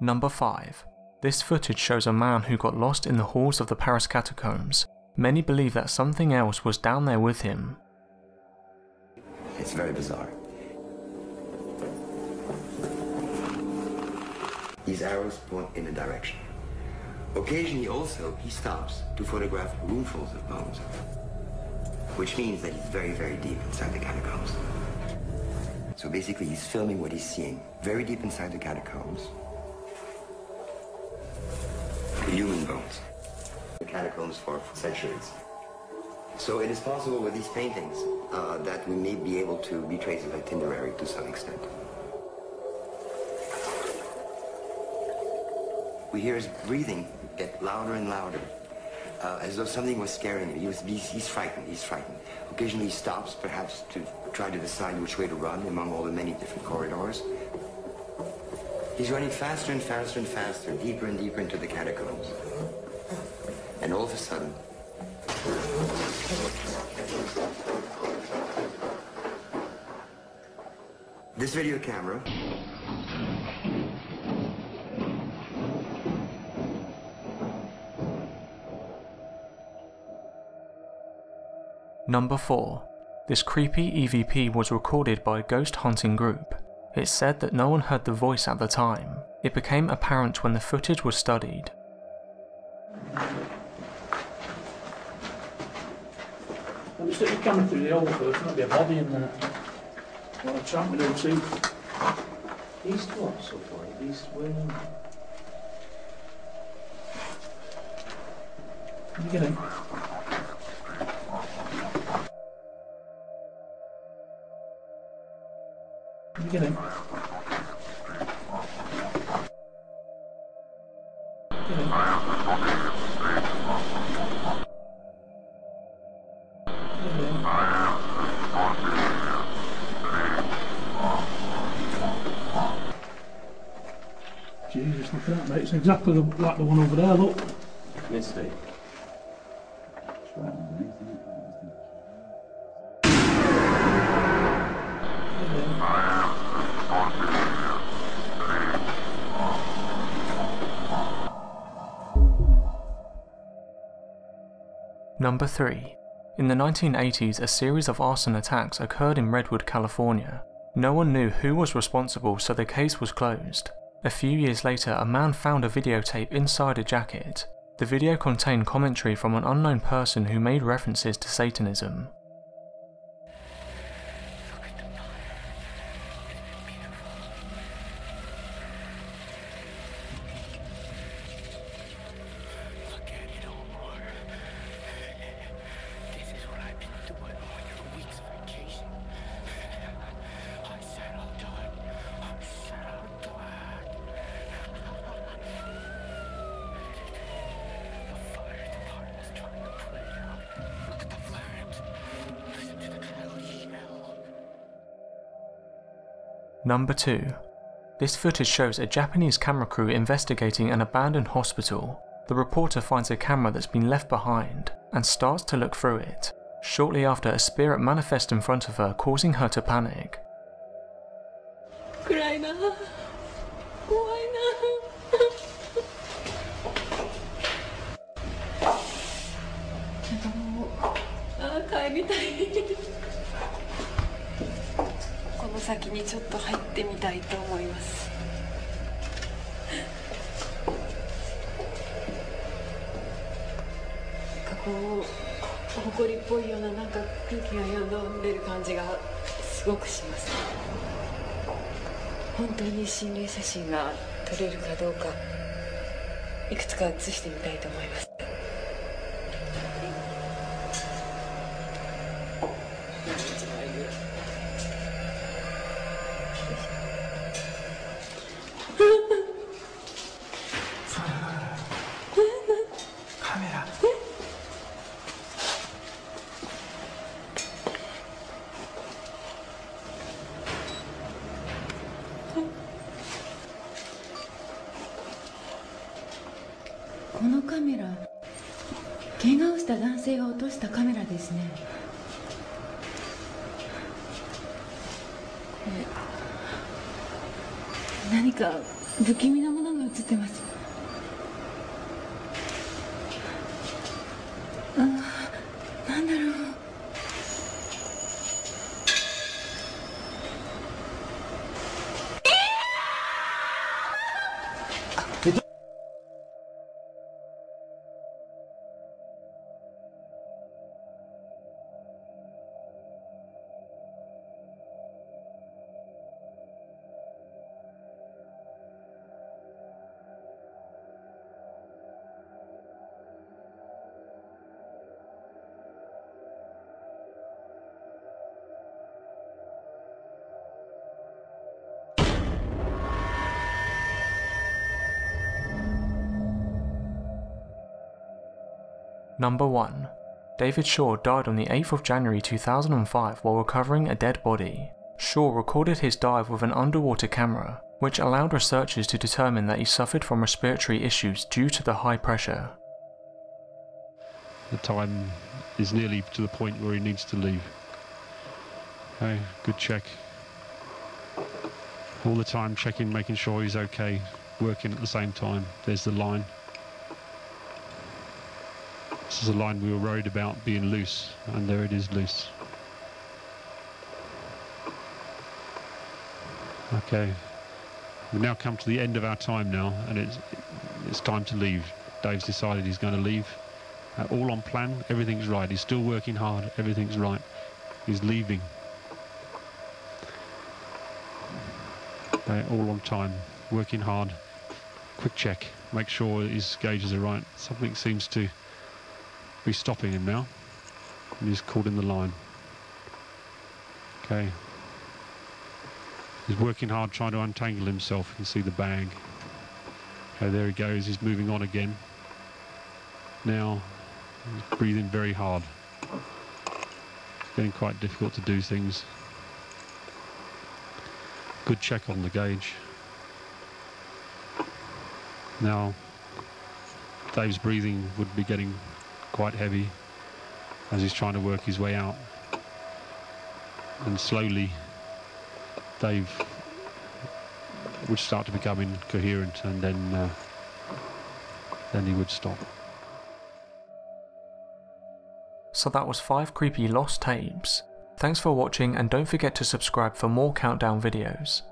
Number 5. This footage shows a man who got lost in the halls of the Paris catacombs. Many believe that something else was down there with him. It's very bizarre. These arrows point in a direction. Occasionally also, he stops to photograph roomfuls of bones, which means that he's very, very deep inside the catacombs. So basically, he's filming what he's seeing very deep inside the catacombs. Human bones. The catacombs for centuries. So it is possible with these paintings uh, that we may be able to retrace his itinerary to some extent. We hear his breathing get louder and louder, uh, as though something was scaring him. He was, he's, he's frightened, he's frightened. Occasionally he stops, perhaps to try to decide which way to run among all the many different corridors. He's running faster and faster and faster, deeper and deeper into the catacombs. And all of a sudden, this video camera Number 4. This creepy EVP was recorded by a ghost hunting group. It's said that no one heard the voice at the time. It became apparent when the footage was studied. Let me stick the camera through the hole first, might be a body in there. Well, a tramp with no teeth. East what, subway? East wing? Can you get in? Get in? Get in. Jesus, look at that, mate. It's exactly like the one over there, look. Misty. Number 3. In the 1980s, a series of arson attacks occurred in Redwood, California. No one knew who was responsible, so the case was closed. A few years later, a man found a videotape inside a jacket. The video contained commentary from an unknown person who made references to Satanism. Number 2. This footage shows a Japanese camera crew investigating an abandoned hospital. The reporter finds a camera that's been left behind and starts to look through it. Shortly after, a spirit manifests in front of her, causing her to panic. 先にちょっと入ってみたいと思います。なんかこう埃っぽいようななんか空気がよどんでる感じがすごくします。本当に心霊写真が撮れるかどうかいくつか写してみたいと思います。カメラ。怪我をした男性が落としたカメラですね。これ何か不気味なものが映っ映ってます。Number 1. David Shaw died on the 8th of January 2005 while recovering a dead body. Shaw recorded his dive with an underwater camera, which allowed researchers to determine that he suffered from respiratory issues due to the high pressure. The time is nearly to the point where he needs to leave. Okay, good check. All the time checking, making sure he's okay, working at the same time. There's the line. This is a line we were worried about being loose, and there it is loose. Okay, we've now come to the end of our time now, and it's it's time to leave. Dave's decided he's going to leave. Uh, all on plan, everything's right. He's still working hard, everything's right. He's leaving. Okay, all on time, working hard. Quick check, make sure his gauges are right. Something seems to be stopping him now. He's caught in the line. Okay. He's working hard trying to untangle himself. You can see the bag. Okay, there he goes. He's moving on again. Now, he's breathing very hard. It's getting quite difficult to do things. Good check on the gauge. Now, Dave's breathing would be getting quite heavy as he's trying to work his way out. And slowly, Dave would start to become incoherent and then, uh, then he would stop. So that was 5 creepy lost tapes. Thanks for watching and don't forget to subscribe for more countdown videos.